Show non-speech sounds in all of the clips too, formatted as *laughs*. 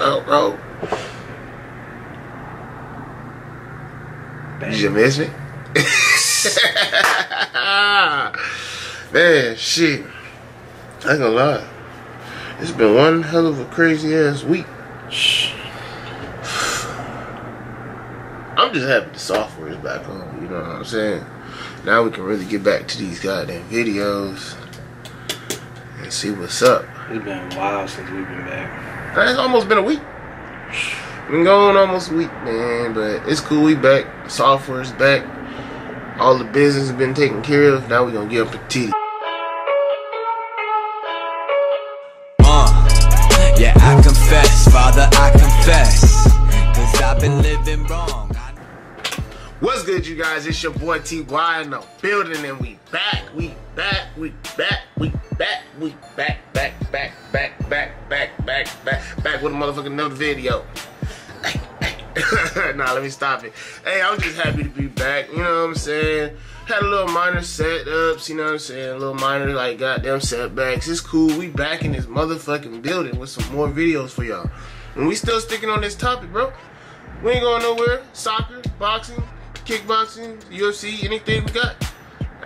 Oh, oh. bro. Did you miss me? *laughs* Man, shit. I ain't gonna lie. It's been one hell of a crazy ass week. *sighs* I'm just happy the software is back on, you know what I'm saying? Now we can really get back to these goddamn videos and see what's up. It's been a while since we've been back. It's almost been a week. Been going almost a week, man, but it's cool. We back. The software's back. All the business has been taken care of. Now we gonna get up a titty. Uh, yeah, I confess, Father, I confess. Cause I've been living wrong. What's good, you guys? It's your boy TY in the building, and we back. We back. We back. We back. We back. Back. Back. Back. Back. Back. Back. Back. Back with a motherfucking another video. *laughs* nah, let me stop it. Hey, I'm just happy to be back. You know what I'm saying? Had a little minor setups. You know what I'm saying? A little minor like goddamn setbacks. It's cool. We back in this motherfucking building with some more videos for y'all. And we still sticking on this topic, bro. We ain't going nowhere. Soccer, boxing, kickboxing, UFC, anything we got.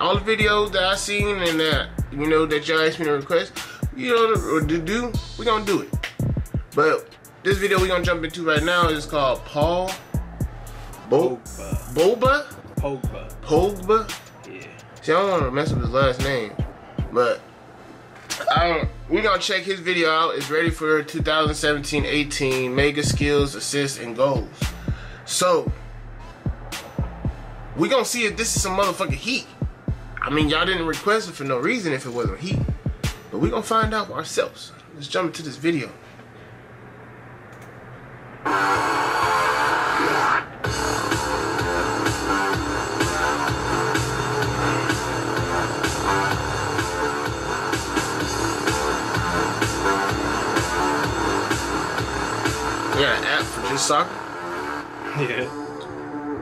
All the videos that I seen and that you know that y'all asked me to request, you know to do, we gonna do it. But this video we gonna jump into right now is called Paul Bo-. Boba Pogba. Pogba. Yeah. See, I don't want to mess up his last name, but I don't. We gonna check his video out. It's ready for 2017-18 mega skills, assists, and goals. So we gonna see if this is some motherfucking heat. I mean, y'all didn't request it for no reason if it wasn't heat, but we gonna find out ourselves. Let's jump into this video. We got an app for just soccer. *laughs* Yeah.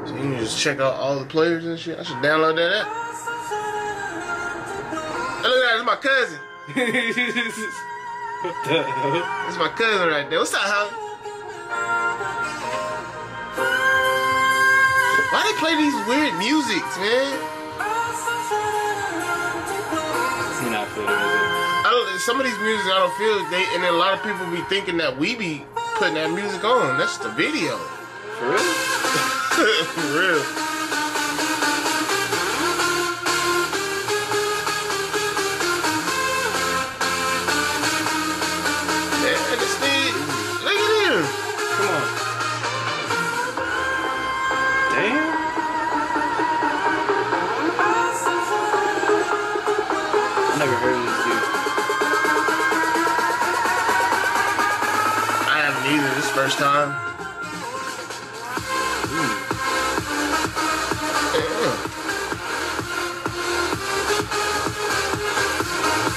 So you can just check out all the players and shit. I should download that app. Hey, look at that, it's my cousin. *laughs* what the hell? It's my cousin right there. What's up, Holly? Why they play these weird musics, man? You're not feeling it. I don't. Some of these music I don't feel they, and then a lot of people be thinking that we be putting that music on. That's the video. For real? *laughs* For real.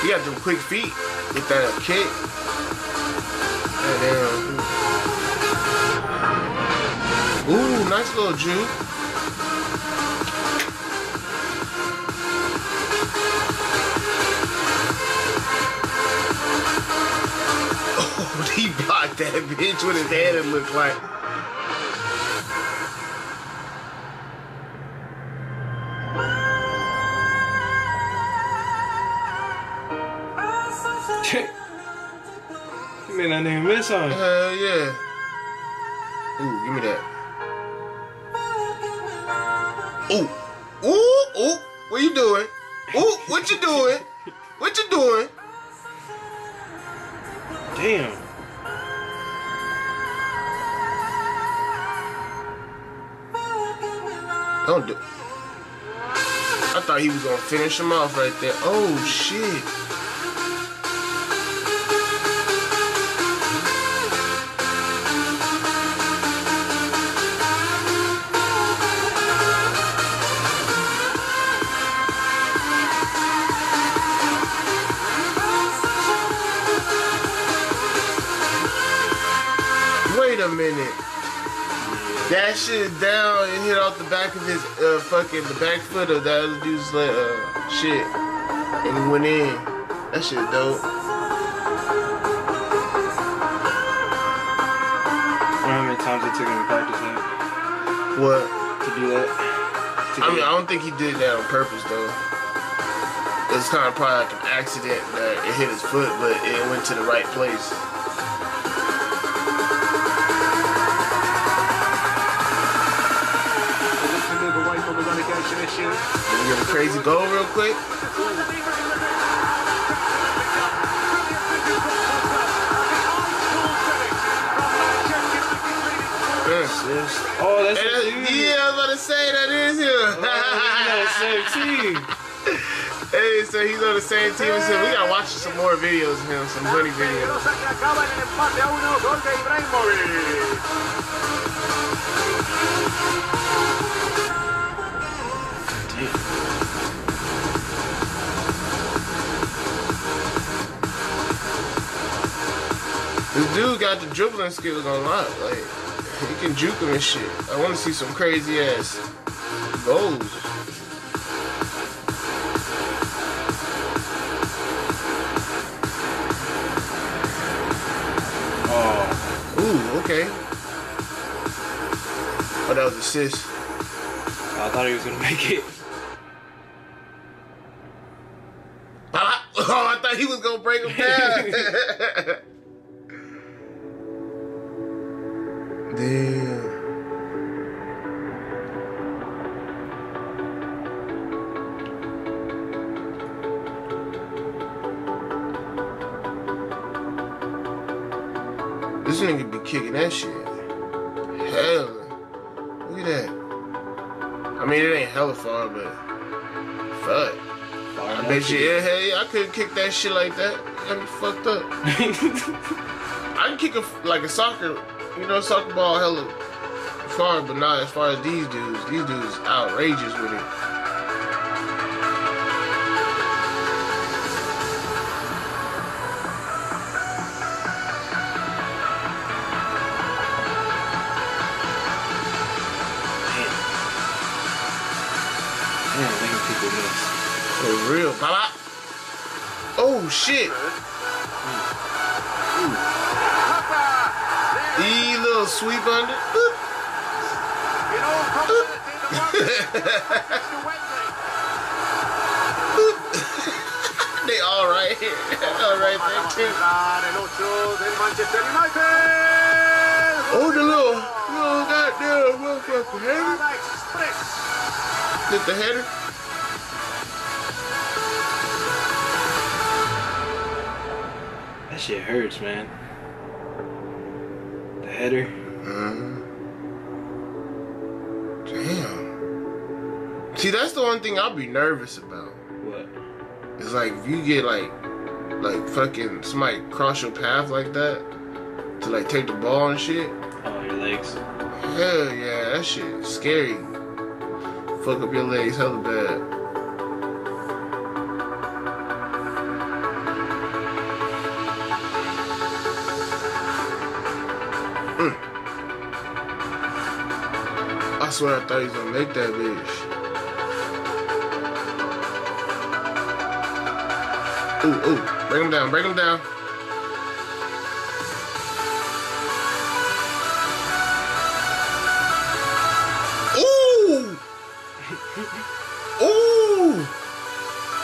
You got them quick feet with that kick. Goddamn. Um, ooh, nice little juke. *laughs* Oh, he blocked that *laughs* bitch with his head, it looked like. *laughs* You may not even miss on. Hell yeah. Ooh, give me that. Ooh. Ooh, ooh. What you doing? Ooh, what you doing? What you doing? Damn. Don't do I thought he was gonna finish him off right there. Oh shit. Wait a minute. That shit down and hit off the back of his uh, fucking the back foot of that other dude's like, uh, shit, and went in. That shit dope. How many times it took him to practice that? What? To do that? To I mean, get- I don't think he did that on purpose though. It's kind of probably like an accident that it hit his foot, but it went to the right place. Relegation issue. Let me give a crazy goal real quick. Yeah. Oh, that's Hey, the that- dude. yeah, I was about to say that is Oh, him. he's on the same team. *laughs* hey, so he's on the same team as him. We gotta watch some more videos of him, some funny videos. This dude got the dribbling skills on lock. Like, he can juke him and shit. I want to see some crazy ass goals. Oh, Ooh, okay. Oh, that was a assist. I thought he was gonna make it. Ah, *laughs* Oh, I thought he was gonna break him down. *laughs* *laughs* Damn. This nigga be kicking that shit. Hell. Look at that. I mean, it ain't hella far, but fuck. I bet you, yeah, hey, I couldn't kick that shit like that. Got me fucked up. *laughs* I can kick a like a soccer, you know, soccer ball hella far, but not as far as these dudes. These dudes outrageous with it. Man, making people miss. For real. Bop. Oh shit. Little sweep under. Boop. Confidence in to They all right here. *laughs* all right there too. Marcar el 8 del Manchester United. Oh, the little, little goddamn motherfucker header. Hit the header. That shit hurts, man. Header. Damn. See, that's the one thing I'll be nervous about. What? It's like if you get like, like fucking somebody cross your path like that to like take the ball and shit. Oh, your legs. Hell yeah, that shit scary. Fuck up your legs hella bad. I swear I thought he was gonna make that bitch. Ooh, ooh, bring him down, bring him down. Ooh! Ooh!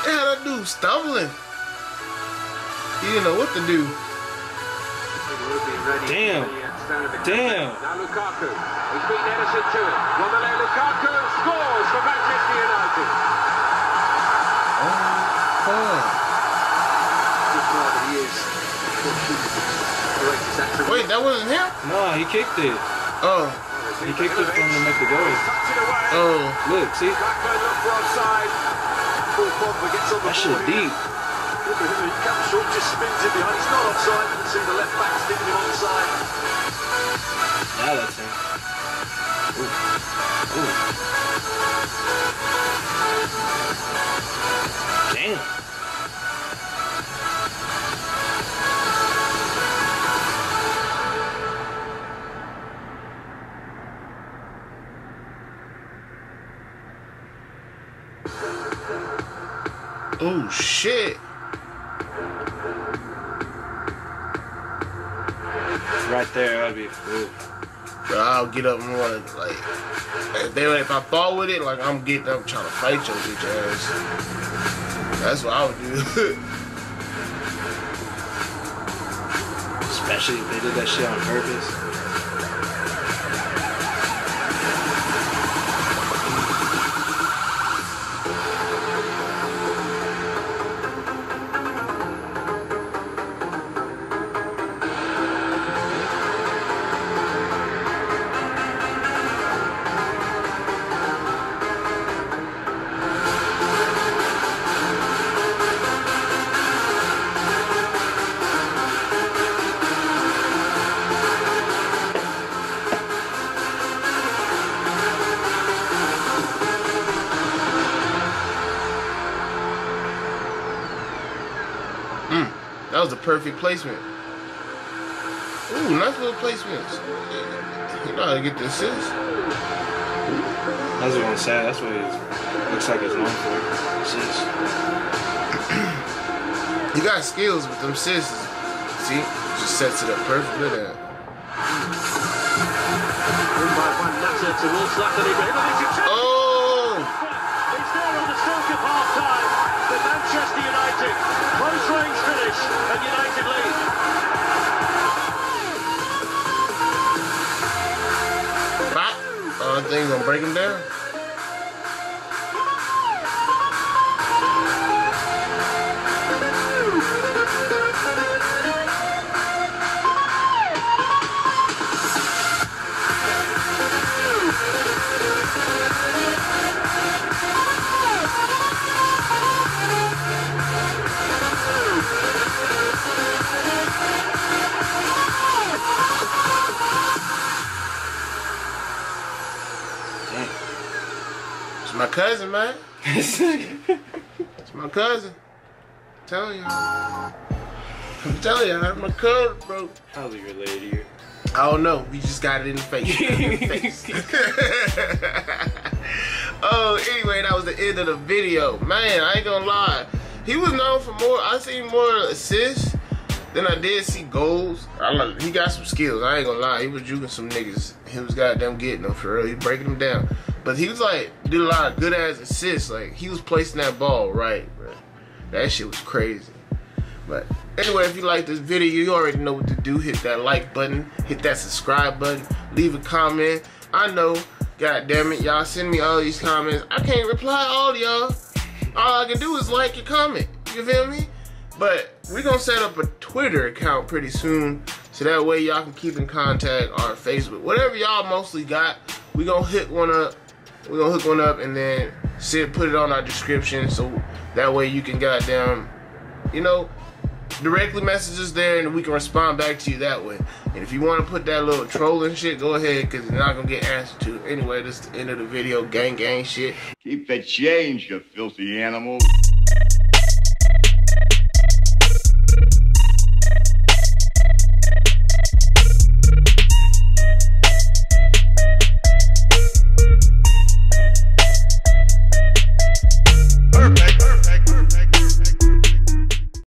They had that dude stumbling. He didn't know what to do. Damn. For the, stand of the Damn. Now Lukaku. He's beaten Edison to it. Romelu Lukaku scores for Manchester United. Fuck. Good player that he is. Wait, that wasn't him? No, he kicked it. Oh, He kicked it from to make the goal. Tucked oh. Look, see? Blackburn look for offside. Paul Pogba gets on the That shit ball deep. He comes short, just spins it behind. He's not offside. You can see the left back sticking him onside. Now that's him. Ooh. Ooh. Damn. Oh shit. Right there. That'd be. Ooh. But I'll get up and wanna like if they if I fall with it, like I'm getting up trying to fight your bitch ass. That's what I would do. *laughs* Especially if they did that shit on purpose. Was the perfect placement. Ooh, nice little placements. You know how to get the assist. I was gonna say that's what it looks like it's known for. Assists. *clears throat* You got skills with them assists. See? Just sets it up perfectly there. In by one nutter towards Zlatan Ibrahimovic. Oh! Uh, thing gonna break him down. Cousin, man. It's my cousin. I'm telling y'all. I'm telling y'all, that's my cousin, bro. How's he related to you? I don't know. We just got it in the face. In the face. *laughs* *laughs* oh, anyway, that was the end of the video. Man, I ain't gonna lie. He was known for more. I seen more assists than I did see goals. I like, he got some skills. I ain't gonna lie. He was juking some niggas. He was goddamn getting them for real. He breaking them down. But he was like did a lot of good ass assists. Like he was placing that ball right, bro. That shit was crazy. But anyway, if you like this video, you already know what to do. Hit that like button, hit that subscribe button, leave a comment. I know, god damn it, y'all send me all these comments. I can't reply all y'all. All I can do is like your comment. You feel me? But we're gonna set up a Twitter account pretty soon. So that way y'all can keep in contact or Facebook. Whatever y'all mostly got, we gonna hit one up. We're gonna hook one up and then sit put it on our description so that way you can goddamn, you know, directly message us there and we can respond back to you that way. And if you want to put that little trolling shit, go ahead because you're not gonna get answered to. Anyway, this is the end of the video. Gang gang shit. Keep the change, you filthy animal.